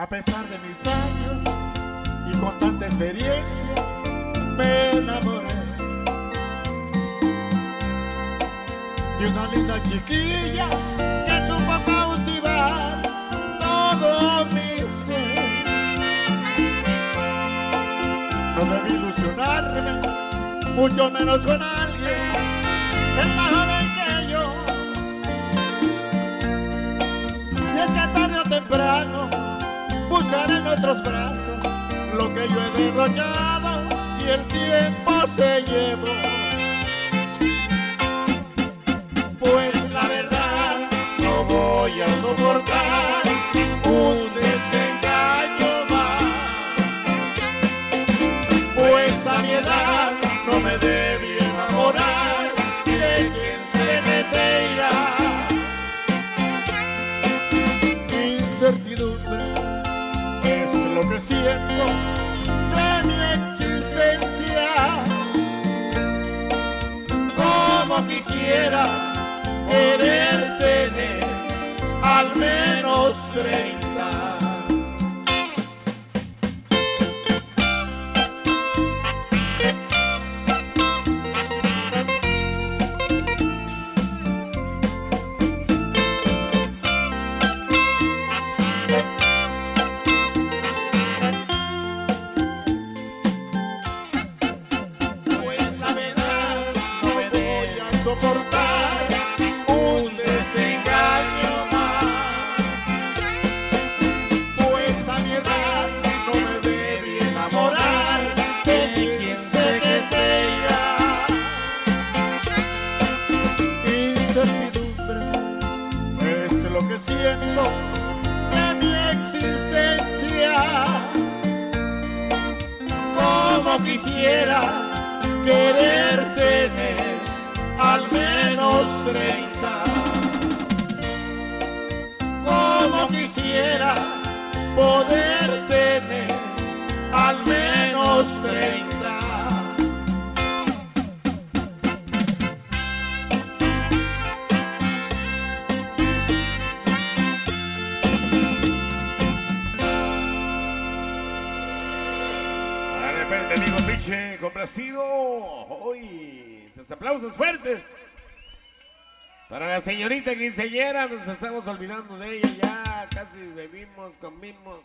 A pesar de mis años y con tanta experiencia, me enamoré de una linda chiquilla que supo cautivar todo mi ser. No debí ilusionarme, mucho menos con alguien que es más joven que yo. Y es que tarde o temprano buscaré en nuestros brazos lo que yo he derrochado y el tiempo se llevó. Pues la verdad no voy a soportar un desengaño más. Pues a mi edad no me debí enamorar de quien se irá. Incertidumbre desierto de mi existencia. Como quisiera querer tener al menos 30 siento de mi existencia como quisiera querer tener al menos treinta. Como quisiera poder repente, amigo pinche, complacido. Hoy, sus aplausos fuertes. Para la señorita quinceañera, nos estamos olvidando de ella ya. Casi bebimos, comimos.